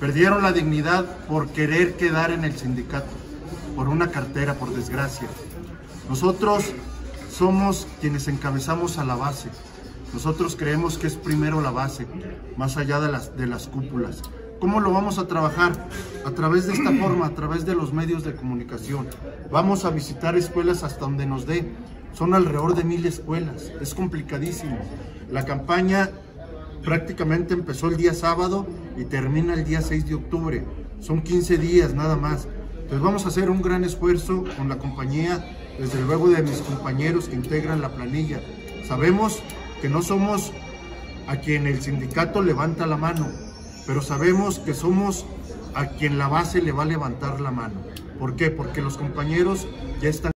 Perdieron la dignidad por querer quedar en el sindicato, por una cartera, por desgracia. Nosotros somos quienes encabezamos a la base. Nosotros creemos que es primero la base, más allá de las, cúpulas. ¿Cómo lo vamos a trabajar? A través de esta forma, a través de los medios de comunicación. Vamos a visitar escuelas hasta donde nos dé. Son alrededor de mil escuelas. Es complicadísimo. La campaña prácticamente empezó el día sábado y termina el día 6 de octubre. Son 15 días nada más. Entonces vamos a hacer un gran esfuerzo con la compañía, desde luego de mis compañeros que integran la planilla. Sabemos que no somos a quien el sindicato levanta la mano, pero sabemos que somos a quien la base le va a levantar la mano. ¿Por qué? Porque los compañeros ya están